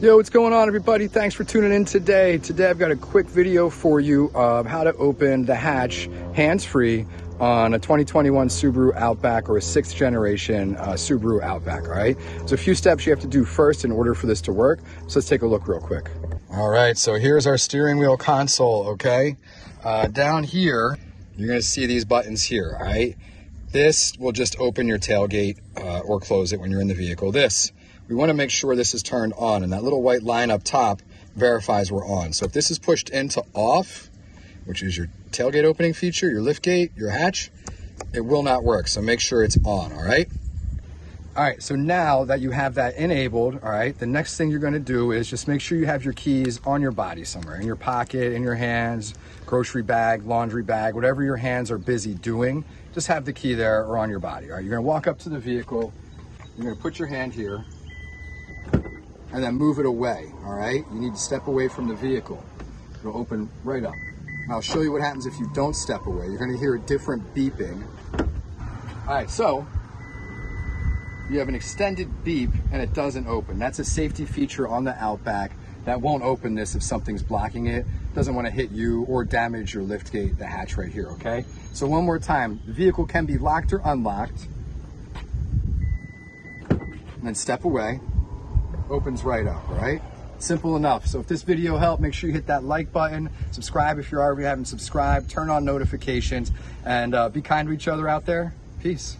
Yo, what's going on everybody? Thanks for tuning in today. Today I've got a quick video for you of how to open the hatch hands-free on a 2021 Subaru Outback or a sixth generation uh, Subaru Outback, all right? There's a few steps you have to do first in order for this to work. So let's take a look real quick. All right, so here's our steering wheel console, okay? Uh, down here, you're gonna see these buttons here, all right? This will just open your tailgate uh, or close it when you're in the vehicle. This we want to make sure this is turned on and that little white line up top verifies we're on. So if this is pushed into off, which is your tailgate opening feature, your lift gate, your hatch, it will not work. So make sure it's on, all right? All right, so now that you have that enabled, all right, the next thing you're gonna do is just make sure you have your keys on your body somewhere, in your pocket, in your hands, grocery bag, laundry bag, whatever your hands are busy doing, just have the key there or on your body, all right? You're gonna walk up to the vehicle, you're gonna put your hand here, and then move it away, all right? You need to step away from the vehicle. It'll open right up. I'll show you what happens if you don't step away. You're gonna hear a different beeping. All right, so you have an extended beep and it doesn't open. That's a safety feature on the Outback that won't open this if something's blocking it. Doesn't want to hit you or damage your lift gate, the hatch right here, okay? So one more time, the vehicle can be locked or unlocked. And then step away opens right up, right? Simple enough. So if this video helped, make sure you hit that like button, subscribe if you're already haven't subscribed, turn on notifications, and uh, be kind to each other out there. Peace.